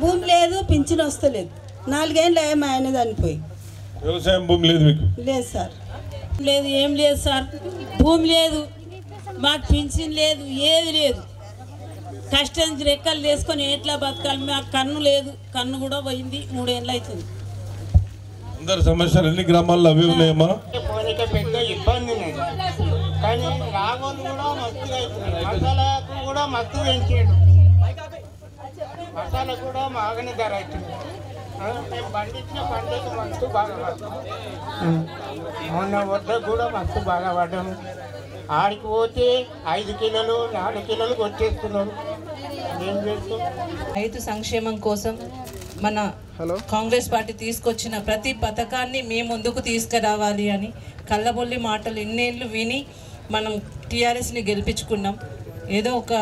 భూమి లేదు పింఛన్ వస్తలేదు. నాలుగేళ్ళు మా ఆయన చనిపోయి. వ్యవసాయం భూమి లేదు మీకు? లేదు సార్. లేదు ఏం లేదు సార్. భూమి లేదు. మాకు పింఛన్ లేదు ఏది లేదు. కష్టం రెక్కలు వేసుకొని ఎట్లా బతకాలి? మాకు కన్ను లేదు. కన్ను కూడా పోయింది మూడేళ్ళు అవుతుంది. అందరి సమస్యలు ఎన్ని గ్రామాల్లో అవి ఉన్నాయమ్మా. పెద్ద ఇబ్బంది కానీ రాగోలు కూడా మస్తుగా అవుతుంది మసాలాకు కూడా మస్తు పెంచాడు. మసాలా కూడా బాగానే ధర అవుతుంది మేము పండించిన పంటకు మస్తు బాగా పడ్డాం. ఉం. మొన్న వద్ద కూడా మస్తు బాగా పడ్డాము ఆడికి పోతే ఐదు కిలోలు నాలుగు కిలోలు కొట్టేస్తున్నారు ఏం చేస్తాం? రైతు సంక్షేమం కోసం మన కాంగ్రెస్ పార్టీ తీసుకొచ్చిన ప్రతి పథకాన్ని మీ ముందుకు తీసుకురావాలి అని కళ్ళబొల్లి మాటలు ఇన్నేళ్ళు విని మనం టీఆర్ఎస్ని గెలిపించుకున్నాం. ఏదో ఒక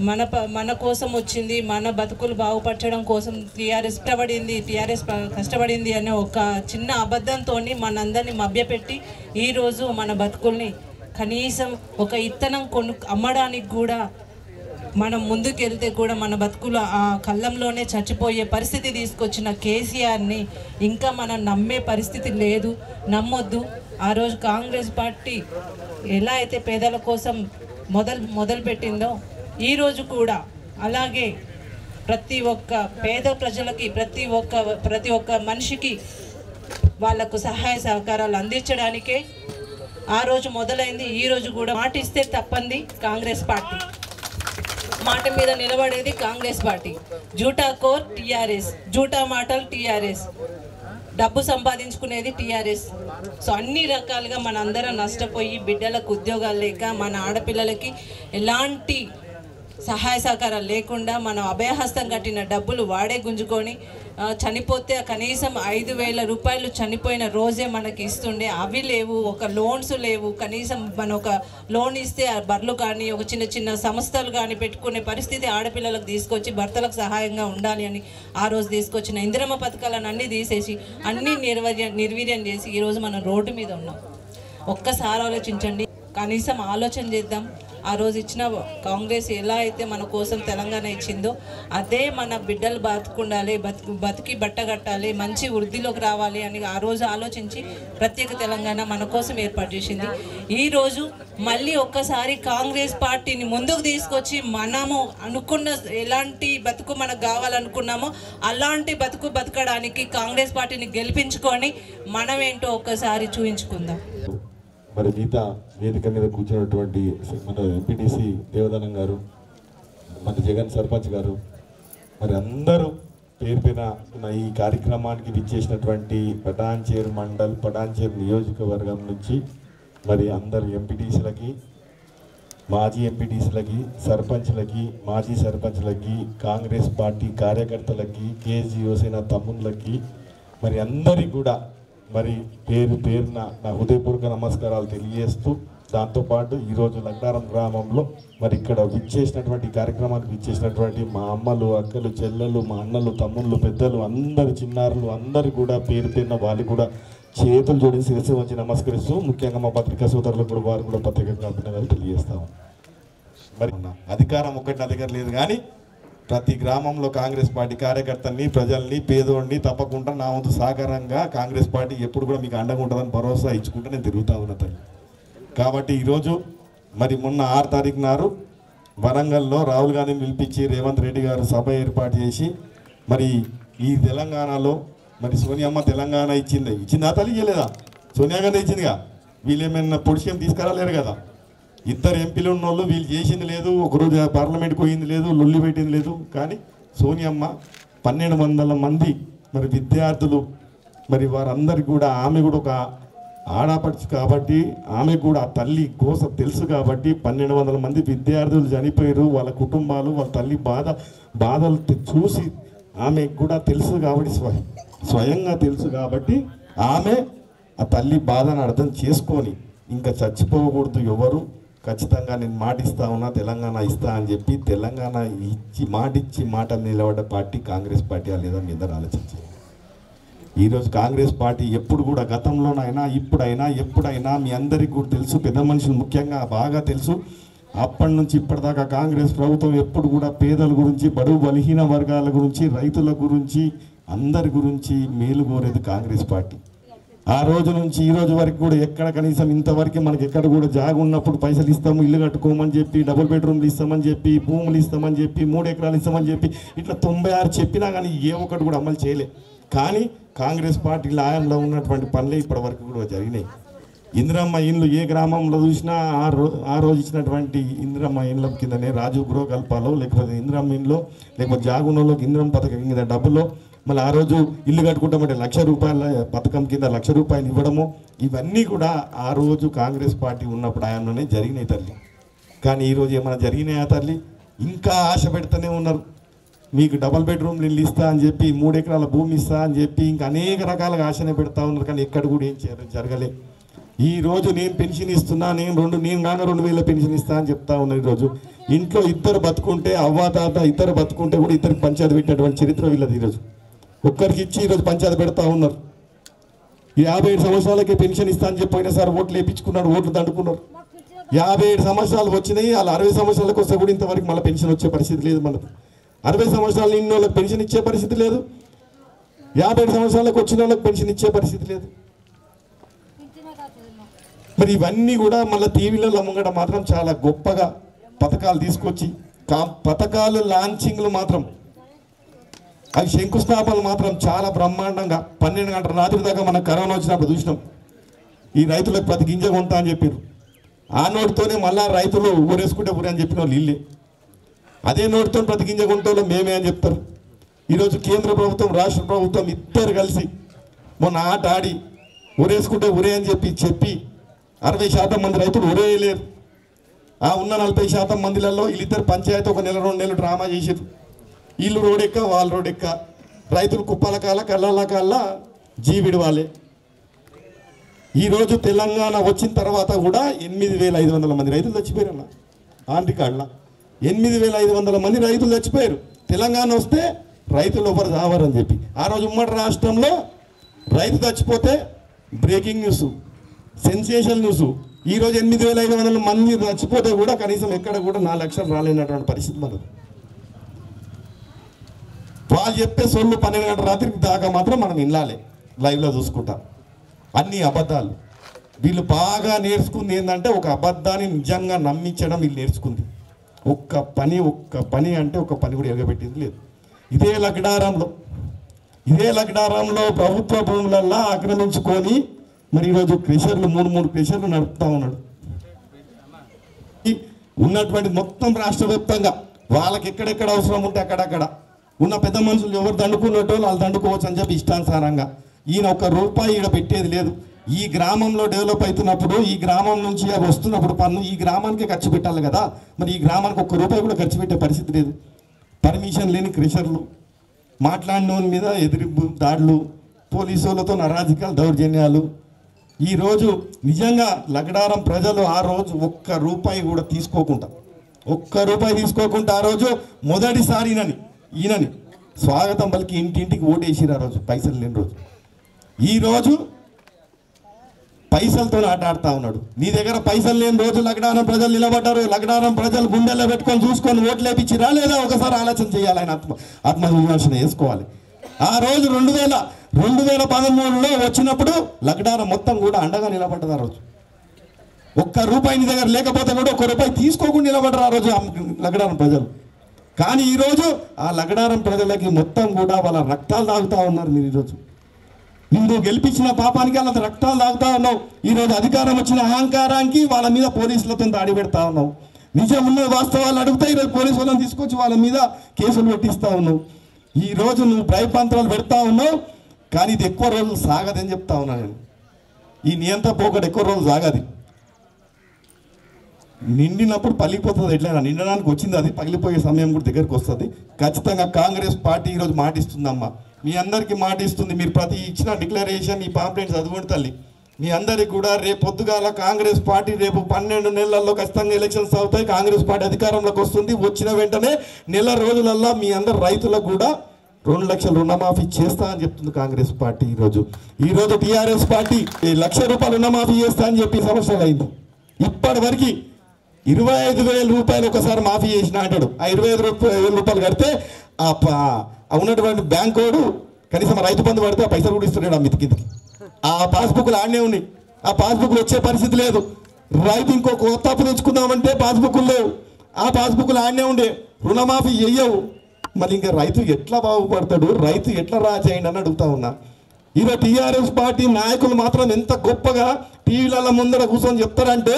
మన ప మన కోసం వచ్చింది మన బతుకులు బాగుపరచడం కోసం టీఆర్ఎస్ కష్టపడింది టీఆర్ఎస్ కష్టపడింది అనే ఒక చిన్న అబద్ధంతో మనందరినీ మభ్యపెట్టి ఈరోజు మన బతుకుల్ని కనీసం ఒక ఇత్తనం కొను అమ్మడానికి కూడా మనం ముందుకెళ్తే కూడా మన బతుకులు ఆ కళ్ళంలోనే చచ్చిపోయే పరిస్థితి తీసుకొచ్చిన కేసీఆర్ని ఇంకా మనం నమ్మే పరిస్థితి లేదు నమ్మొద్దు. ఆ రోజు కాంగ్రెస్ పార్టీ ఎలా అయితే పేదల కోసం మొదలు మొదలుపెట్టిందో ఈరోజు కూడా అలాగే ప్రతి ఒక్క పేద ప్రజలకి ప్రతి ఒక్క ప్రతి ఒక్క మనిషికి వాళ్ళకు సహాయ సహకారాలు అందించడానికే ఆ రోజు మొదలైంది. ఈ రోజు కూడా మాటిస్తే తప్పంది కాంగ్రెస్ పార్టీ. మాట మీద నిలబడేది కాంగ్రెస్ పార్టీ. జూటా కోర్ టీఆర్ఎస్ జూటా మాటలు టీఆర్ఎస్. డబ్బు సంపాదించుకునేది టీఆర్ఎస్. సో అన్ని రకాలుగా మన అందరం నష్టపోయి బిడ్డలకు ఉద్యోగాలు లేక మన ఆడపిల్లలకి ఎలాంటి సహాయ సహకారాలు లేకుండా మనం అభయహస్తం కట్టిన డబ్బులు వాడే గుంజుకొని చనిపోతే కనీసం ఐదు వేల రూపాయలు చనిపోయిన రోజే మనకి ఇస్తుండే. అవి లేవు ఒక లోన్స్ లేవు. కనీసం మన ఒక లోన్ ఇస్తే ఆ బర్లు కానీ ఒక చిన్న చిన్న సంస్థలు కానీ పెట్టుకునే పరిస్థితి ఆడపిల్లలకు తీసుకొచ్చి భర్తలకు సహాయంగా ఉండాలి అని ఆ రోజు తీసుకొచ్చిన ఇందిరమ్మ పథకాలను అన్నీ తీసేసి అన్నీ నిర్వీర్య నిర్వీర్యం చేసి ఈరోజు మనం రోడ్డు మీద ఉన్నాం. ఒక్కసారి ఆలోచించండి. కనీసం ఆలోచన చేద్దాం. ఆ రోజు ఇచ్చిన కాంగ్రెస్ ఎలా అయితే మన కోసం తెలంగాణ ఇచ్చిందో అదే మన బిడ్డలు బతుకుండాలి బతుకు బతికి బట్ట కట్టాలి మంచి వృద్ధిలోకి రావాలి అని ఆ రోజు ఆలోచించి ప్రత్యేక తెలంగాణ మన కోసం ఏర్పాటు చేసింది. ఈరోజు మళ్ళీ ఒక్కసారి కాంగ్రెస్ పార్టీని ముందుకు తీసుకొచ్చి మనము అనుకున్న ఎలాంటి బతుకు మనకు కావాలనుకున్నామో అలాంటి బతుకు బతకడానికి కాంగ్రెస్ పార్టీని గెలిపించుకొని మనమేంటో ఒక్కసారి చూపించుకుందాం మరి మిగతా వేదిక మీద కూర్చున్నటువంటి మన ఎంపీటీసీ దేవదానం గారు మన జగన్ సర్పంచ్ గారు మరి అందరూ పేరు పైన ఈ కార్యక్రమానికి విచ్చేసినటువంటి పటాన్చేరు మండల్ పటాన్చేరు నియోజకవర్గం నుంచి మరి అందరు ఎంపీటీసీలకి మాజీ ఎంపీటీసీలకి సర్పంచ్లకి మాజీ సర్పంచ్లకి కాంగ్రెస్ పార్టీ కార్యకర్తలకి కేజీఓసైన తమ్ముళ్ళకి మరి అందరికి కూడా మరి పేరు పేరున నా హృదయపూర్వక నమస్కారాలు తెలియజేస్తూ దాంతోపాటు ఈరోజు లగ్నారం గ్రామంలో మరి ఇక్కడ విచ్చేసినటువంటి కార్యక్రమానికి విచ్చేసినటువంటి మా అమ్మలు అక్కలు చెల్లెలు మా అన్నలు తమ్ముళ్ళు పెద్దలు అందరు చిన్నారులు అందరు కూడా పేరు పేరున వాళ్ళు కూడా చేతులు జోడించి శిరస్సు వచ్చి నమస్కరిస్తూ ముఖ్యంగా మా పత్రికా సోదరులకు కూడా వారు కూడా పత్రికా అభినందనలు తెలియజేస్తాము మరి అధికారం ఒకటి నా దగ్గర లేదు కానీ ప్రతి గ్రామంలో కాంగ్రెస్ పార్టీ కార్యకర్తల్ని ప్రజల్ని పేదోడిని తప్పకుండా నా వంతు సహకారంగా కాంగ్రెస్ పార్టీ ఎప్పుడు కూడా మీకు అండగా ఉంటుందని భరోసా ఇచ్చుకుంటూ నేను తిరుగుతా ఉన్నా తల్లి. కాబట్టి ఈరోజు మరి మొన్న ఆరు తారీఖు నారు వరంగల్లో రాహుల్ గాంధీని పిలిపించి రేవంత్ రెడ్డి గారు సభ ఏర్పాటు చేసి మరి ఈ తెలంగాణలో మరి సోనియమ్మ తెలంగాణ ఇచ్చింది. ఇచ్చిందా తల్లి ఇయ్యలేదా? సోనియా గాంధీ ఇచ్చిందిగా. వీళ్ళు ఏమైనా పొడిషియం తీసుకురాలేరు కదా. ఇద్దరు ఎంపీలు ఉన్న వాళ్ళు వీళ్ళు చేసింది లేదు ఒకరోజు పార్లమెంట్కి పోయింది లేదు లొల్లి పెట్టింది లేదు. కానీ సోనియమ్మ పన్నెండు వందల మంది మరి విద్యార్థులు మరి వారందరికీ కూడా ఆమె కూడా ఒక ఆడపడుచు కాబట్టి ఆమె కూడా ఆ తల్లి కోస తెలుసు కాబట్టి పన్నెండు వందల మంది విద్యార్థులు చనిపోయారు. వాళ్ళ కుటుంబాలు వాళ్ళ తల్లి బాధ బాధలు చూసి ఆమె కూడా తెలుసు కాబట్టి స్వ స్వయంగా తెలుసు కాబట్టి ఆమె ఆ తల్లి బాధను అర్థం చేసుకొని ఇంకా చచ్చిపోకూడదు ఎవరు. ఖచ్చితంగా నేను మాట ఇస్తా ఉన్నా తెలంగాణ ఇస్తా అని చెప్పి తెలంగాణ ఇచ్చి మాట ఇచ్చి మాట నిలబడ్డ పార్టీ కాంగ్రెస్ పార్టీ లేదా మీ ఇద్దరు ఈరోజు కాంగ్రెస్ పార్టీ ఎప్పుడు కూడా గతంలోనైనా ఇప్పుడైనా ఎప్పుడైనా మీ అందరికీ కూడా తెలుసు పెద్ద మనుషులు ముఖ్యంగా బాగా తెలుసు. అప్పటి నుంచి ఇప్పటిదాకా కాంగ్రెస్ ప్రభుత్వం ఎప్పుడు కూడా పేదల గురించి బడుగు బలహీన వర్గాల గురించి రైతుల గురించి అందరి గురించి మేలు కోరేది కాంగ్రెస్ పార్టీ. ఆ రోజు నుంచి ఈ రోజు వరకు కూడా ఎక్కడ కనీసం ఇంతవరకు మనకి ఎక్కడ కూడా జాగ ఉన్నప్పుడు పైసలు ఇస్తాము ఇల్లు కట్టుకోమని చెప్పి డబుల్ బెడ్రూమ్లు ఇస్తామని చెప్పి భూములు ఇస్తామని చెప్పి మూడు ఎకరాలు ఇస్తామని చెప్పి ఇట్లా తొంభై ఆరు చెప్పినా కానీ ఏ ఒక్కటి కూడా అమలు చేయలే. కానీ కాంగ్రెస్ పార్టీ లాయంలో ఉన్నటువంటి పనులే ఇప్పటి వరకు కూడా జరిగినాయి. ఇందిరమ్మ ఇండ్లు ఏ గ్రామంలో చూసినా ఆ రో ఆ రోజు ఇచ్చినటువంటి ఇందిరమ్మ ఇండ్ల కిందనే రాజు గృహకల్పాలో లేకపోతే ఇందిరమ్మ ఇండ్లో లేకపోతే జాగుణంలోకి ఇందిరమ్మ పథకం కింద డబ్బులో మళ్ళీ ఆ రోజు ఇల్లు కట్టుకుంటామంటే లక్ష రూపాయల పథకం కింద లక్ష రూపాయలు ఇవ్వడము ఇవన్నీ కూడా ఆ రోజు కాంగ్రెస్ పార్టీ ఉన్నప్పుడు ఆయననే జరిగినాయి తల్లి. కానీ ఈరోజు ఏమైనా జరిగినాయా తల్లి? ఇంకా ఆశ పెడుతూనే ఉన్నారు. మీకు డబల్ బెడ్రూమ్ ఇల్లు ఇస్తా అని చెప్పి మూడు ఎకరాల భూమి ఇస్తా అని చెప్పి ఇంకా అనేక రకాలుగా ఆశనే పెడతా ఉన్నారు కానీ ఎక్కడ కూడా ఏం జరగలే. ఈ రోజు నేను పెన్షన్ ఇస్తున్నా నేను రెండు నేను కాగా రెండు వేల పెన్షన్ ఇస్తా అని చెప్తా ఉన్నా ఈరోజు ఇంట్లో ఇద్దరు బతుకుంటే అవ్వ తాత ఇద్దరు బతుకుంటే కూడా ఇద్దరికి పంచాయతీ పెట్టినటువంటి చరిత్ర వీళ్ళది ఈరోజు ఒక్కరికి ఇచ్చి ఈరోజు పంచాయతీ పెడతా ఉన్నారు. యాభై ఏడు సంవత్సరాలకే పెన్షన్ ఇస్తా అని చెప్పి పోయినసారి ఓట్లు వేయించుకున్నాడు ఓట్లు దండుకున్నారు యాభై ఏడు సంవత్సరాలు వచ్చినాయి వాళ్ళు అరవై సంవత్సరాలకు వస్తే కూడా ఇంతవరకు మళ్ళీ పెన్షన్ వచ్చే పరిస్థితి లేదు మనకు. అరవై సంవత్సరాలు నిన్న వాళ్ళకి పెన్షన్ ఇచ్చే పరిస్థితి లేదు. యాభై ఏడు సంవత్సరాలకు వచ్చిన వాళ్ళకి పెన్షన్ ఇచ్చే పరిస్థితి లేదు. మరి ఇవన్నీ కూడా మళ్ళీ టీవీలలో ముంగట మాత్రం చాలా గొప్పగా పథకాలు తీసుకొచ్చి కా పథకాలు లాంచింగ్లు మాత్రం అవి శంకుస్థాపనలు మాత్రం చాలా బ్రహ్మాండంగా. పన్నెండు గంటల రాత్రి దాకా మనం కరోనా వచ్చినప్పుడు చూసినాం. ఈ రైతులకు ప్రతి గింజ కొంటా అని చెప్పారు ఆ నోటితోనే మళ్ళా రైతులు ఊరేసుకుంటే ఊరే అని చెప్పిన వాళ్ళు ఇల్లే అదే నోటితో ప్రతి గింజ కొంటోళ్ళు మేమే అని చెప్తారు. ఈరోజు కేంద్ర ప్రభుత్వం రాష్ట్ర ప్రభుత్వం ఇద్దరు కలిసి మొన్న ఆట ఆడి ఊరేసుకుంటే ఊరే అని చెప్పి చెప్పి అరవై శాతం మంది రైతులు ఊరేయలేరు ఆ ఉన్న నలభై శాతం మందిలలో వీళ్ళిద్దరు పంచాయతీ ఒక నెల రెండు నెలలు డ్రామా చేసారు వీళ్ళు రోడెక్క వాళ్ళు రోడెక్క. రైతులు కుప్పల కాల కళ్ళల కాళ్ళ జీవిడి వాళ్ళే ఈరోజు తెలంగాణ వచ్చిన తర్వాత కూడా ఎనిమిది వేల ఐదు వందల మంది రైతులు చచ్చిపోయారు అన్న ఆంటీ కాళ్ళ. ఎనిమిది వేల ఐదు వందల మంది రైతులు చచ్చిపోయారు. తెలంగాణ వస్తే రైతులు ఎవరు రావారని చెప్పి. ఆ రోజు ఉమ్మడి రాష్ట్రంలో రైతు చచ్చిపోతే బ్రేకింగ్ న్యూస్ సెన్సేషన్ న్యూస్. ఈ రోజు ఎనిమిది వేల ఐదు వందల మంది చచ్చిపోతే కూడా కనీసం ఎక్కడ కూడా నాలుగు లక్షలు రాలేనటువంటి పరిస్థితి మనకు వాళ్ళు చెప్పే సొల్లు పన్నెండు గంటల రాత్రికి దాకా మాత్రం మనం వినాలి లైవ్లో చూసుకుంటాం. అన్ని అబద్ధాలు. వీళ్ళు బాగా నేర్చుకుంది ఏంటంటే ఒక అబద్ధాన్ని నిజంగా నమ్మించడం వీళ్ళు నేర్చుకుంది. ఒక్క పని ఒక్క పని అంటే ఒక పని కూడా ఎగబెట్టింది లేదు. ఇదే లగ్డారంలో ఇదే లగ్డారంలో ప్రభుత్వ భూములల్లా ఆక్రమించుకొని మరి ఈరోజు క్రెషర్లు మూడు మూడు క్రెషర్లు నడుపుతా ఉన్నాడు. ఉన్నటువంటి మొత్తం రాష్ట్ర వ్యాప్తంగా వాళ్ళకి ఎక్కడెక్కడ అవసరం ఉంటే అక్కడక్కడ ఉన్న పెద్ద మనుషులు ఎవరు దండుకున్నట్టు వాళ్ళు దండుకోవచ్చు అని చెప్పి ఇష్టానుసారంగా. ఈయన ఒక్క రూపాయి ఈడ పెట్టేది లేదు. ఈ గ్రామంలో డెవలప్ అవుతున్నప్పుడు ఈ గ్రామం నుంచి అవి వస్తున్నప్పుడు పన్ను ఈ గ్రామానికి ఖర్చు పెట్టాలి కదా. మరి ఈ గ్రామానికి ఒక్క రూపాయి కూడా ఖర్చు పెట్టే పరిస్థితి లేదు. పర్మిషన్ లేని క్రెషర్లు మాట్లాడిన మీద ఎదిరింపు దాడులు పోలీసు వాళ్ళతో అరాజకాలు దౌర్జన్యాలు. ఈరోజు నిజంగా లగడారం ప్రజలు ఆ రోజు ఒక్క రూపాయి కూడా తీసుకోకుండా ఒక్క రూపాయి తీసుకోకుండా ఆ రోజు మొదటిసారినని ఈయనని స్వాగతం పలికి ఇంటింటికి ఓటేసిరు ఆ రోజు పైసలు లేని రోజు. ఈరోజు పైసలతో ఆట ఆడుతా ఉన్నాడు. నీ దగ్గర పైసలు లేని రోజు లగ్నారం ప్రజలు నిలబడ్డారు లగ్నారం ప్రజలు గుండెల్లో పెట్టుకొని చూసుకొని ఓట్లు వేపించి లేదా ఒకసారి ఆలోచన చేయాలి ఆయన ఆత్మ ఆత్మ విమర్శన వేసుకోవాలి ఆ రోజు రెండు వేల రెండు వేల పదమూడులో వచ్చినప్పుడు లగ్నారం మొత్తం కూడా అండగా నిలబడ్డది ఆ రోజు. ఒక్క రూపాయి నీ దగ్గర లేకపోతే కూడా ఒక్క రూపాయి తీసుకోకుండా నిలబడరు ఆ రోజు ఆ లగ్నారం ప్రజలు. కానీ ఈరోజు ఆ లగడారం ప్రజలకి మొత్తం కూడా వాళ్ళ రక్తాలు తాగుతూ ఉన్నారు మీరు ఈరోజు నువ్వు గెలిపించిన పాపానికి వాళ్ళ రక్తాలు తాగుతూ ఉన్నావు. ఈరోజు అధికారం వచ్చిన అహంకారానికి వాళ్ళ మీద పోలీసులతో దాడి పెడతా ఉన్నావు. నిజం ఉన్న వాస్తవాలు అడిగితే ఈరోజు పోలీసు వాళ్ళని తీసుకొచ్చి వాళ్ళ మీద కేసులు పెట్టిస్తూ ఉన్నావు. ఈ రోజు నువ్వు భయపంత్రాలు పెడతా ఉన్నావు కానీ ఇది ఎక్కువ రోజులు సాగదని చెప్తా ఉన్నా నేను. ఈ నియంత్ర పోకడ ఎక్కువ రోజులు సాగది. నిండినప్పుడు పగిలిపోతుంది. ఎట్లయినా నిండడానికి వచ్చింది అది పగిలిపోయే సమయం కూడా దగ్గరకు వస్తుంది. ఖచ్చితంగా కాంగ్రెస్ పార్టీ ఈరోజు మాటిస్తుందమ్మా. మీ అందరికీ మాటిస్తుంది. మీరు ప్రతి ఇచ్చిన డిక్లరేషన్ ఈ పాంప్లెంట్ చదువుడు తల్లి. మీ అందరికి కూడా రేపు పొద్దుగాల కాంగ్రెస్ పార్టీ రేపు పన్నెండు నెలల్లో ఖచ్చితంగా ఎలక్షన్స్ అవుతాయి. కాంగ్రెస్ పార్టీ అధికారంలోకి వస్తుంది. వచ్చిన వెంటనే నెల రోజులల్లో మీ అందరు రైతులకు కూడా రెండు లక్షల రుణమాఫీ చేస్తా అని చెప్తుంది కాంగ్రెస్ పార్టీ ఈరోజు ఈరోజు టీఆర్ఎస్ పార్టీ లక్ష రూపాయలు రుణమాఫీ చేస్తా అని చెప్పి సంవత్సరాలు అయింది. ఇప్పటి వరకు ఇరవై ఐదు వేల రూపాయలు ఒకసారి మాఫీ చేసిన అంటాడు. ఆ ఇరవై ఐదు రూపాయలు వేల రూపాయలు కడితే ఆ ఉన్నటువంటి బ్యాంక్ వాడు కనీసం రైతు బంధు పడితే ఆ పైసలు కూడా ఇస్తున్నాడు ఆ మితికిందికి ఆ పాస్బుక్లు ఆడనే ఉన్నాయి ఆ పాస్బుక్లు వచ్చే పరిస్థితి లేదు. రైతు ఇంకో కొత్త అప్పు తెచ్చుకుందామంటే పాస్బుక్లు లేవు. ఆ పాస్బుక్లు ఆడనే ఉండే. రుణమాఫీ చెయ్యవు. మరి ఇంకా రైతు ఎట్లా బాగుపడతాడు? రైతు ఎట్లా రాజైండి అని అడుగుతా ఉన్నా. ఈరోజు టీఆర్ఎస్ పార్టీ నాయకులు మాత్రం ఎంత గొప్పగా టీవీలలో ముందర కూర్చొని చెప్తారంటే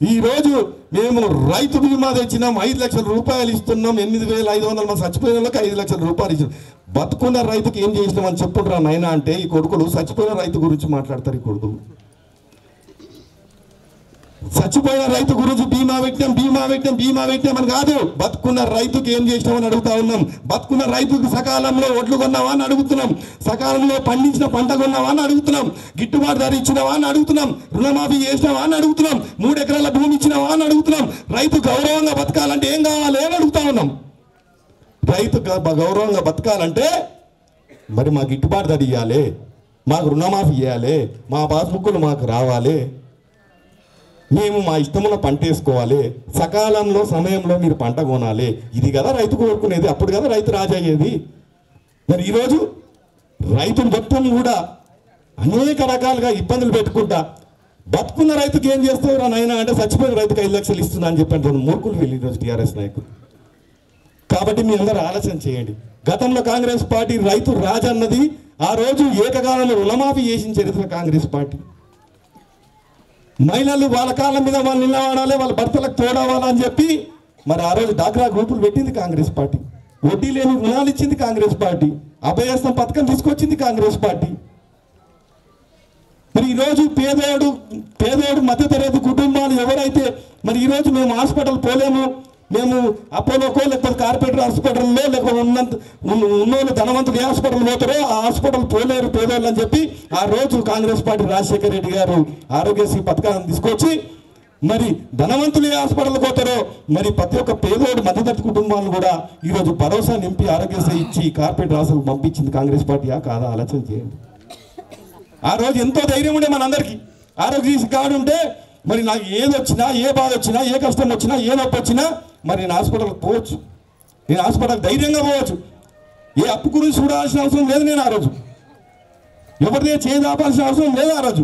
ఈరోజు మేము రైతు బీమా తెచ్చినాం ఐదు లక్షల రూపాయలు ఇస్తున్నాం ఎనిమిది వేల ఐదు వందల మంది చచ్చిపోయిన వాళ్ళకి ఐదు లక్షల రూపాయలు ఇచ్చినాం బతుకున్న రైతుకి ఏం చేసినామని చెప్పుకుంటారా నాయన అంటే ఈ కొడుకులు చచ్చిపోయిన రైతు గురించి మాట్లాడతారు ఈ కొడుకులు. చచ్చిపోయిన రైతు గురించి బీమా పెట్టాం బీమా పెట్టాం బీమా పెట్టాం అని కాదు. బతుకున్న రైతుకి ఏం చేసినామని అడుగుతా ఉన్నాం. బతుకున్న రైతుకి సకాలంలో ఒడ్లు కొన్నావా అని అడుగుతున్నాం. సకాలంలో పండించిన పంట కొన్నావా అని అడుగుతున్నాం. గిట్టుబాటు ధర ఇచ్చినావా అని అడుగుతున్నాం. రుణమాఫీ చేసినావా అని అడుగుతున్నాం. మూడు ఎకరాల భూమి ఇచ్చినావా అని అడుగుతున్నాం. రైతు గౌరవంగా బతకాలంటే ఏం కావాలి అని అడుగుతా ఉన్నాం. రైతు గ- గౌరవంగా బతకాలంటే మరి మా గిట్టుబాటు ధర ఇవ్వాలి మాకు రుణమాఫీ ఇవ్వాలి మా పాస్బుక్లు మాకు రావాలి. మేము మా ఇష్టమున పంట వేసుకోవాలి. సకాలంలో సమయంలో మీరు పంట కొనాలి. ఇది కదా రైతు కోరుకునేది. అప్పుడు కదా రైతు రాజు అయ్యేది. మరి ఈరోజు రైతు మొత్తం కూడా అనేక రకాలుగా ఇబ్బందులు పెట్టుకుంటా. బతుకున్న రైతుకి ఏం చేస్తావు నాయన అంటే చచ్చిపోయిన రైతుకి ఐదు లక్షలు ఇస్తున్నా అని చెప్పి రెండు మూర్ఖులు వెళ్ళి ఈరోజు టీఆర్ఎస్ నాయకులు. కాబట్టి మీ అందరూ ఆలోచన చేయండి. గతంలో కాంగ్రెస్ పార్టీ రైతు రాజు అన్నది ఆ రోజు ఏకకాలంలో రుణమాఫీ చేసిన చరిత్ర కాంగ్రెస్ పార్టీ. మహిళలు వాళ్ళ కాళ్ళ మీద వాళ్ళు నిలబడాలి వాళ్ళ భర్తలకు తోడవాలని చెప్పి మరి ఆ రోజు డాక్రా గ్రూపులు పెట్టింది కాంగ్రెస్ పార్టీ. వడ్డీ లేని రుణాలు ఇచ్చింది కాంగ్రెస్ పార్టీ. అభయస్థం పథకం తీసుకొచ్చింది కాంగ్రెస్ పార్టీ. మరి ఈరోజు పేదోడు పేదోడు మధ్యతరగతి కుటుంబాలు ఎవరైతే మరి ఈరోజు మేము హాస్పిటల్ పోలేము మేము అపోలోకో లేకపోతే కార్పొరేటర్ హాస్పిటల్లో లేకపోతే ఉన్నంత ఉన్న- ఉన్నోళ్ళు ధనవంతులు ఏ హాస్పిటల్ పోతారో ఆ హాస్పిటల్ పోలేరు పేదోళ్ళు అని చెప్పి ఆ రోజు కాంగ్రెస్ పార్టీ రాజశేఖర రెడ్డి గారు ఆరోగ్యశ్రీ పథకాన్ని తీసుకొచ్చి మరి ధనవంతులు ఏ హాస్పిటల్ పోతారో మరి ప్రతి ఒక్క పేదోడు మధ్యతరగతి కుటుంబాలను కూడా ఈరోజు భరోసా నింపి ఆరోగ్యశ్రీ ఇచ్చి కార్పొరేట్ రాసులు పంపించింది కాంగ్రెస్ పార్టీయా కాదా? ఆలోచన చేయండి. ఆ రోజు ఎంతో ధైర్యం ఉండే మనందరికీ. ఆరోగ్య కార్డు ఉంటే మరి నాకు ఏది వచ్చినా ఏ బాధ వచ్చినా ఏ కష్టం వచ్చినా ఏ నొప్పి వచ్చినా మరి నేను హాస్పిటల్కి పోవచ్చు. నేను హాస్పిటల్ ధైర్యంగా పోవచ్చు. ఏ అప్పు గురించి చూడాల్సిన అవసరం లేదు నేను ఆ రోజు. ఎవరిదే చేదాపాల్సిన అవసరం లేదు ఆ రోజు.